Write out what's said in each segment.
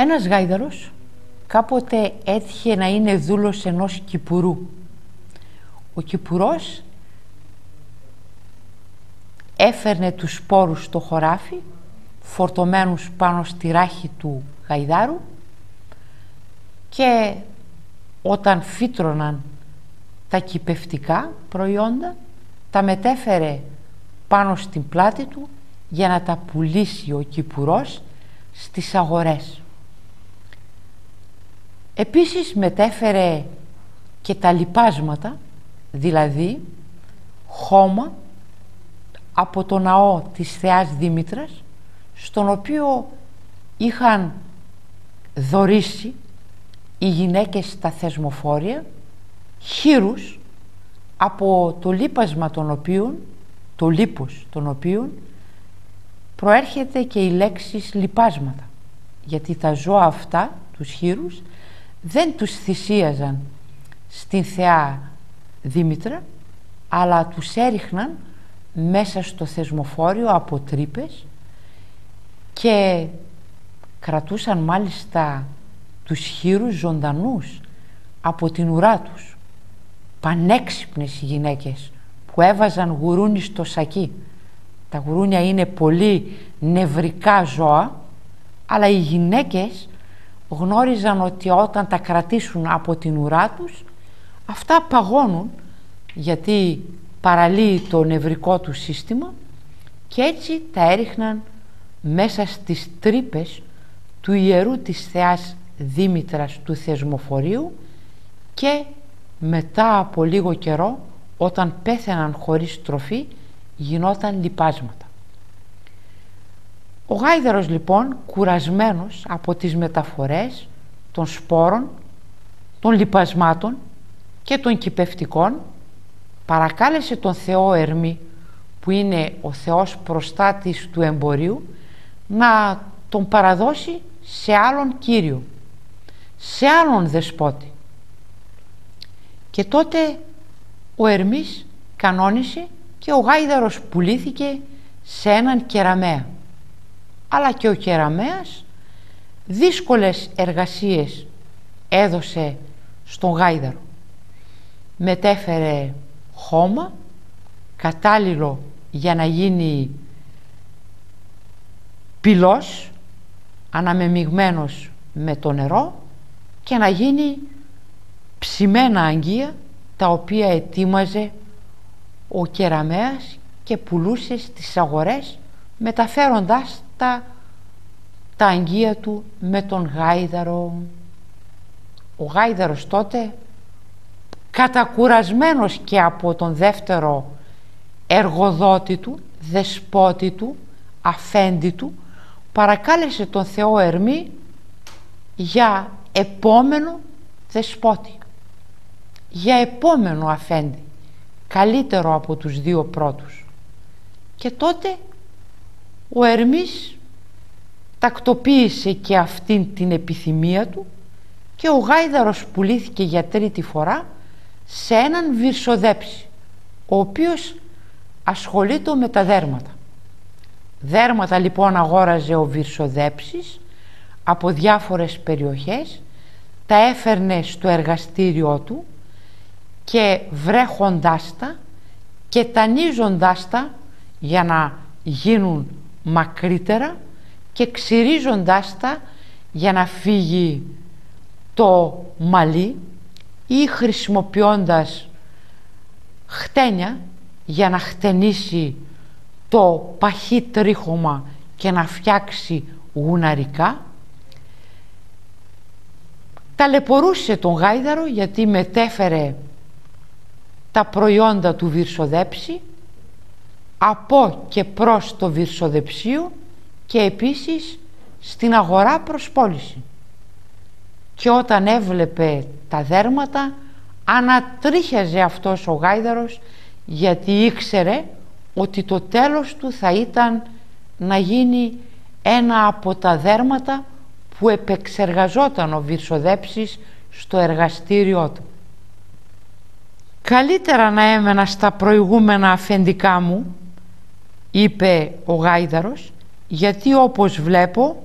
Ένας γάιδαρος κάποτε έτυχε να είναι δούλος ενός κυπουρού. Ο κυπουρός έφερνε τους σπόρους στο χωράφι φορτωμένους πάνω στη ράχη του γαϊδάρου και όταν φύτρωναν τα κυπευτικά προϊόντα τα μετέφερε πάνω στην πλάτη του για να τα πουλήσει ο κυπουρός στις αγορές. Επίσης μετέφερε και τα λιπάσματα, δηλαδή χώμα από το ναό της Θεάς Δήμητρας, στον οποίο είχαν δωρήσει οι γυναίκες στα θεσμοφόρια χείρους από το λίπασμα των οποίων, το λίπος των οποίων προέρχεται και η λέξη λιπάσματα γιατί τα ζώα αυτά, τους χείρους δεν τους θυσίαζαν στην Θεά Δήμητρα αλλά τους έριχναν μέσα στο θεσμοφόριο από τρύπες και κρατούσαν μάλιστα τους χείρους ζωντανούς από την ουρά τους. Πανέξυπνες οι γυναίκες που έβαζαν γουρούνι στο σακί. Τα γουρούνια είναι πολύ νευρικά ζώα αλλά οι γυναίκες γνώριζαν ότι όταν τα κρατήσουν από την ουρά τους αυτά παγώνουν γιατί παραλύει το νευρικό του σύστημα και έτσι τα έριχναν μέσα στις τρύπες του ιερού της Θεάς Δήμητρας του Θεσμοφορίου και μετά από λίγο καιρό όταν πέθαιναν χωρίς τροφή γινόταν λιπάσματα. Ο Γάιδαρος λοιπόν κουρασμένος από τις μεταφορές των σπόρων, των λιπασμάτων και των κυπευτικών παρακάλεσε τον Θεό Ερμή που είναι ο Θεός προστάτης του εμπορίου να τον παραδώσει σε άλλον Κύριο, σε άλλον δεσπότη. Και τότε ο Ερμής κανόνισε και ο Γάιδαρος πουλήθηκε σε έναν κεραμέα. Αλλά και ο κεραμέας δύσκολες εργασίες έδωσε στον Γάιδαρο. Μετέφερε χώμα κατάλληλο για να γίνει πυλός αναμεμειγμένος με το νερό και να γίνει ψημένα αγγεία τα οποία ετοίμαζε ο κεραμέας και πουλούσε στις αγορές μεταφέροντάς τα, τα αγγεία του με τον γάιδαρο. Ο γάιδαρος τότε κατακουρασμένος και από τον δεύτερο εργοδότη του, δεσπότη του, αφέντη του, παρακάλεσε τον Θεό Ερμή για επόμενο δεσπότη, για επόμενο αφέντη, καλύτερο από τους δύο πρώτους. Και τότε ο Ερμής τακτοποίησε και αυτήν την επιθυμία του και ο Γάιδαρος πουλήθηκε για τρίτη φορά σε έναν βυρσοδέψη ο οποίος ασχολείται με τα δέρματα. Δέρματα λοιπόν αγόραζε ο βυρσοδέψης από διάφορες περιοχές, τα έφερνε στο εργαστήριό του και βρέχοντάς τα και τανίζοντάς τα για να γίνουν μακρύτερα και ξυρίζοντάς τα για να φύγει το μαλλί ή χρησιμοποιώντας χτένια για να χτενίσει το παχύ τρίχωμα και να φτιάξει γουναρικά. Ταλαιπωρούσε τον γάιδαρο γιατί μετέφερε τα προϊόντα του βυρσοδέψη από και προς το βυρσοδεψίο και επίσης στην αγορά προς πώληση. Και όταν έβλεπε τα δέρματα ανατρίχιαζε αυτός ο γάιδαρος γιατί ήξερε ότι το τέλος του θα ήταν να γίνει ένα από τα δέρματα που επεξεργαζόταν ο Βυρσοδέψης στο εργαστήριό του. «Καλύτερα να έμενα στα προηγούμενα αφεντικά μου», είπε ο Γάιδαρος, «γιατί όπως βλέπω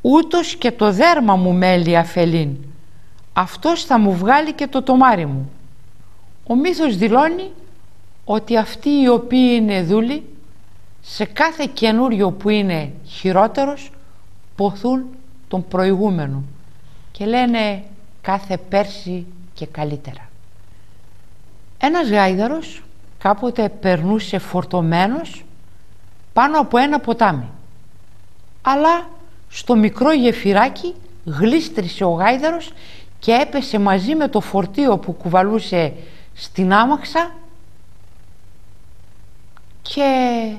ούτως και το δέρμα μου μέλει αφελήν αυτός θα μου βγάλει και το τομάρι μου ο μύθος δηλώνει ότι αυτοί οι οποίοι είναι δούλοι σε κάθε καινούριο που είναι χειρότερος ποθούν τον προηγούμενο και λένε κάθε πέρσι και καλύτερα. Ένας γάιδαρος κάποτε περνούσε φορτωμένος πάνω από ένα ποτάμι. Αλλά στο μικρό γεφυράκι γλίστρισε ο γάιδαρος και έπεσε μαζί με το φορτίο που κουβαλούσε στην άμαξα και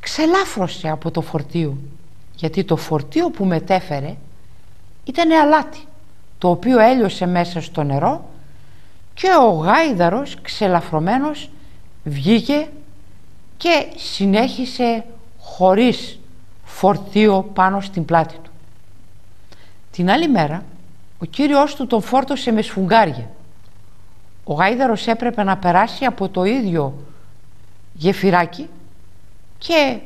ξελάφρωσε από το φορτίο. Γιατί το φορτίο που μετέφερε ήταν αλάτι το οποίο έλειωσε μέσα στο νερό και ο γάιδαρος ξελαφρωμένος βγήκε και συνέχισε χωρίς φορτίο πάνω στην πλάτη του. Την άλλη μέρα ο κύριος του τον φόρτωσε με σφουγγάρια. Ο γάιδαρος έπρεπε να περάσει από το ίδιο γεφυράκι και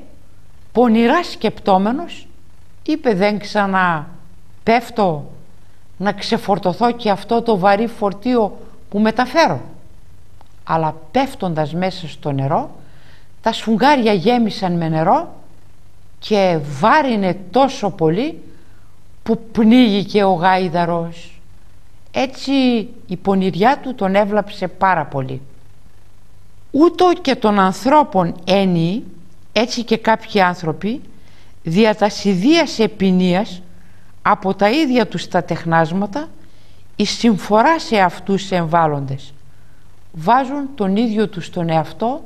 πονηρά σκεπτόμενος είπε δεν ξανά πέφτω να ξεφορτωθώ και αυτό το βαρύ φορτίο που μεταφέρω. Αλλά πέφτοντας μέσα στο νερό τα σφουγγάρια γέμισαν με νερό και βάρινε τόσο πολύ που πνίγηκε ο γάιδαρος. Έτσι η πονηριά του τον έβλαψε πάρα πολύ. Ούτω και των ανθρώπων έννοιοι, έτσι και κάποιοι άνθρωποι, δια τα επινίας από τα ίδια τους τα τεχνάσματα η συμφορά σε αυτούς εμβάλλοντες βάζουν τον ίδιο τους τον εαυτό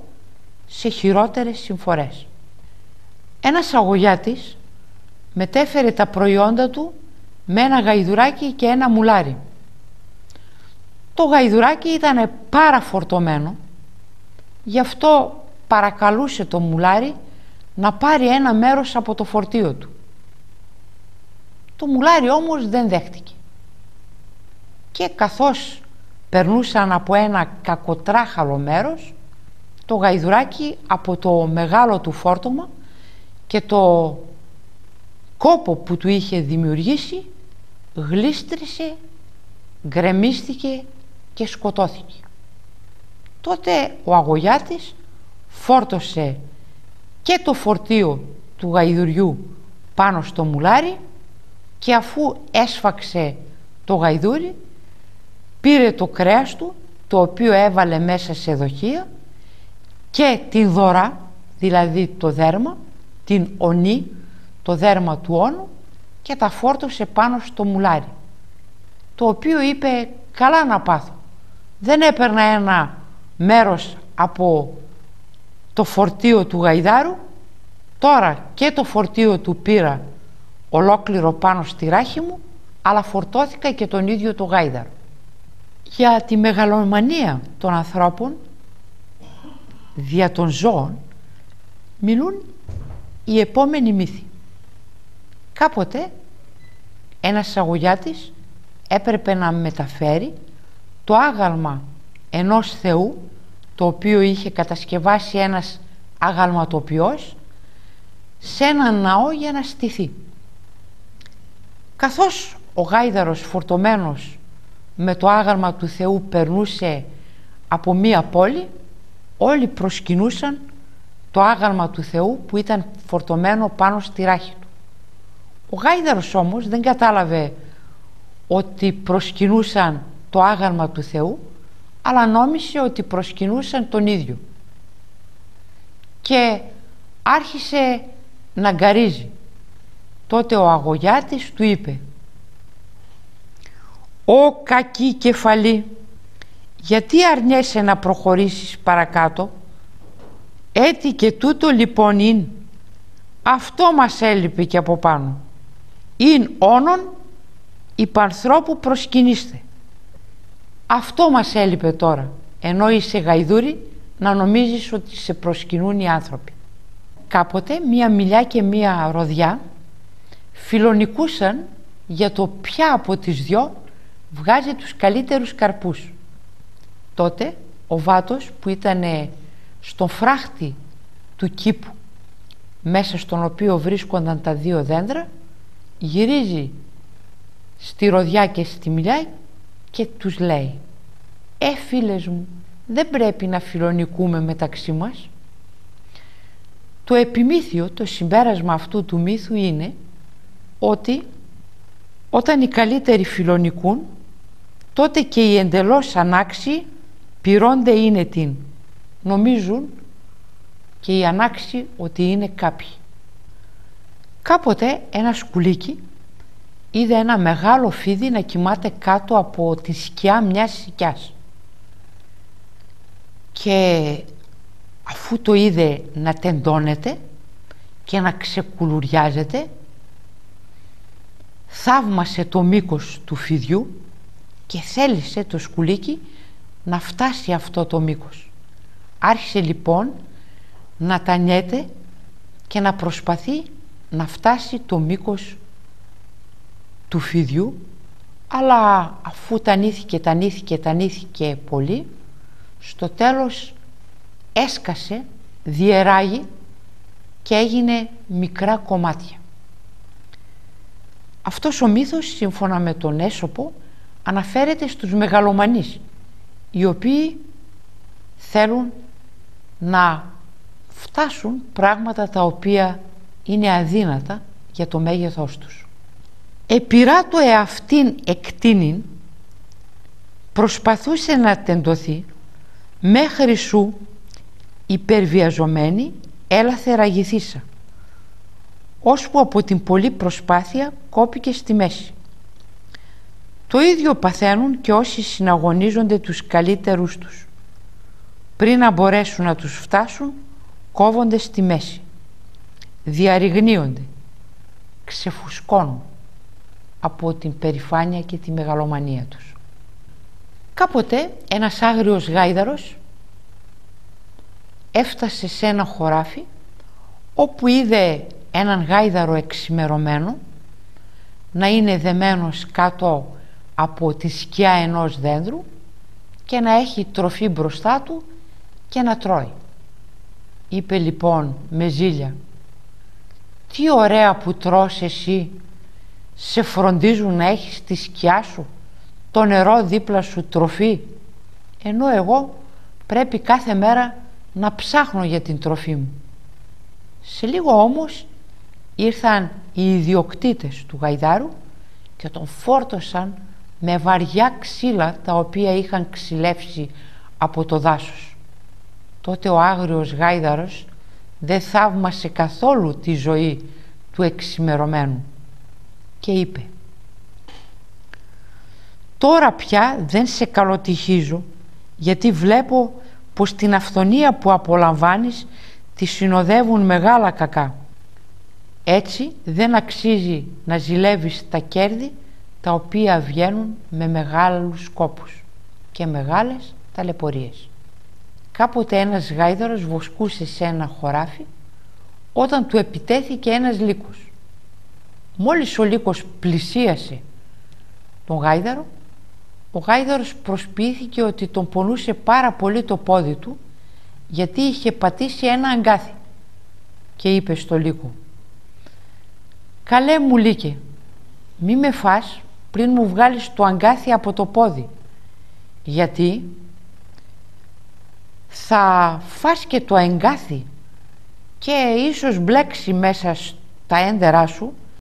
σε χειρότερες συμφορές. Ένας αγωγιάτης μετέφερε τα προϊόντα του με ένα γαϊδουράκι και ένα μουλάρι. Το γαϊδουράκι ήταν πάρα φορτωμένο, γι' αυτό παρακαλούσε το μουλάρι να πάρει ένα μέρος από το φορτίο του. Το μουλάρι όμως δεν δέχτηκε. Και καθώς περνούσαν από ένα κακοτράχαλο μέρος, το γαϊδουράκι από το μεγάλο του φόρτωμα και το κόπο που του είχε δημιουργήσει γλίστρισε, γκρεμίστηκε και σκοτώθηκε. Τότε ο αγωγιάτης φόρτωσε και το φορτίο του γαϊδουριού πάνω στο μουλάρι και αφού έσφαξε το γαϊδούρι πήρε το κρέας του το οποίο έβαλε μέσα σε δοχεία και την δωρά δηλαδή το δέρμα την ονή το δέρμα του όνου και τα φόρτωσε πάνω στο μουλάρι. Το οποίο είπε καλά να πάθω δεν έπαιρνα ένα μέρος από το φορτίο του γαϊδάρου. Τώρα και το φορτίο του πήρα ολόκληρο πάνω στη ράχη μου αλλά φορτώθηκα και τον ίδιο το γάιδαρο για τη μεγαλομανία των ανθρώπων δια των ζώων μιλούν οι επόμενοι μύθοι κάποτε ένας αγωγιάτης έπρεπε να μεταφέρει το άγαλμα ενός Θεού το οποίο είχε κατασκευάσει ένας αγαλματοποιός σε ένα ναό για να στηθεί. Καθώς ο γάιδαρος φορτωμένος με το άγαλμα του Θεού περνούσε από μία πόλη όλοι προσκυνούσαν το άγαλμα του Θεού που ήταν φορτωμένο πάνω στη ράχη του. Ο γάιδαρος όμως δεν κατάλαβε ότι προσκυνούσαν το άγαλμα του Θεού αλλά νόμισε ότι προσκυνούσαν τον ίδιο και άρχισε να γκαρίζει τότε ο αγωγιάτης του είπε «Ω κακή κεφαλή, γιατί αρνέσαι να προχωρήσεις παρακάτω» «Έτσι και τούτο λοιπόν είναι, αυτό μας έλειπε και από πάνω. Είναι όνον υπαρθρώπου προσκυνήστε. Αυτό μας έλειπε τώρα, ενώ είσαι γαϊδούρι να νομίζεις ότι σε προσκυνούν οι άνθρωποι. Κάποτε μία μιλιά και μία ροδιά φιλονικούσαν για το ποια από τις δυο βγάζει τους καλύτερους καρπούς. Τότε ο Βάτος που ήταν στον φράχτη του κήπου μέσα στον οποίο βρίσκονταν τα δύο δέντρα γυρίζει στη ροδιά και στη μιλιά και τους λέει «Ε φίλες μου, δεν πρέπει να φιλονικούμε μεταξύ μας». Το επιμήθειο, το συμπέρασμα αυτού του μύθου είναι ότι όταν οι καλύτεροι φιλονικούν τότε και οι εντελώς ανάξιοι πυρώνται είναι την. Νομίζουν και οι ανάξιοι ότι είναι κάποιοι. Κάποτε ένα σκουλίκι είδε ένα μεγάλο φίδι να κοιμάται κάτω από τη σκιά μιας σικιάς. Και αφού το είδε να τεντώνεται και να ξεκουλουριάζεται θαύμασε το μήκος του φιδιού και θέλησε το σκουλίκι να φτάσει αυτό το μήκος. Άρχισε λοιπόν να τανιέται και να προσπαθεί να φτάσει το μήκος του φιδιού αλλά αφού τανήθηκε, τανήθηκε, τανήθηκε πολύ στο τέλος έσκασε, διεράγει και έγινε μικρά κομμάτια. Αυτός ο μύθος σύμφωνα με τον Έσοπο αναφέρεται στους μεγαλομανείς οι οποίοι θέλουν να φτάσουν πράγματα τα οποία είναι αδύνατα για το μέγεθός τους. Επιράτω εαυτήν εκτείνην προσπαθούσε να τεντωθεί μέχρι σου υπερβιαζομένη έλαθε ραγηθήσα ώσπου από την πολλή προσπάθεια κόπηκε στη μέση. Το ίδιο παθαίνουν και όσοι συναγωνίζονται τους καλύτερους τους. Πριν να μπορέσουν να τους φτάσουν, κόβονται στη μέση. Διαρριγνύονται, ξεφουσκώνουν από την περηφάνεια και τη μεγαλομανία τους. Κάποτε ένας άγριος γάιδαρος έφτασε σε ένα χωράφι όπου είδε έναν γάιδαρο εξημερωμένο να είναι δεμένος κάτω από τη σκιά ενός δέντρου και να έχει τροφή μπροστά του και να τρώει. Είπε λοιπόν με ζήλια «Τι ωραία που τρως εσύ, σε φροντίζουν να έχεις τη σκιά σου, το νερό δίπλα σου τροφή, ενώ εγώ πρέπει κάθε μέρα να ψάχνω για την τροφή μου». Σε λίγο όμως ήρθαν οι ιδιοκτήτες του γαϊδάρου και τον φόρτωσαν με βαριά ξύλα τα οποία είχαν ξυλεύσει από το δάσος. Τότε ο άγριος γάιδαρος δεν θαύμασε καθόλου τη ζωή του εξημερωμένου και είπε «Τώρα πια δεν σε καλοτυχίζω γιατί βλέπω πως την αυθονία που απολαμβάνεις τη συνοδεύουν μεγάλα κακά. Έτσι δεν αξίζει να ζηλεύεις τα κέρδη τα οποία βγαίνουν με μεγάλους σκόπους και μεγάλες ταλαιπωρίες. Κάποτε ένας γάιδαρος βοσκούσε σε ένα χωράφι όταν του επιτέθηκε ένας λύκος. Μόλις ο λύκος πλησίασε τον γάιδαρο, ο γάιδαρος προσποιήθηκε ότι τον πονούσε πάρα πολύ το πόδι του γιατί είχε πατήσει ένα αγκάθι και είπε στο λύκο «Καλέ μου λύκε, μη με φας πριν μου βγάλεις το αγκάθι από το πόδι. Γιατί θα φας και το αγκάθι και ίσως μπλέξει μέσα στα έντερά σου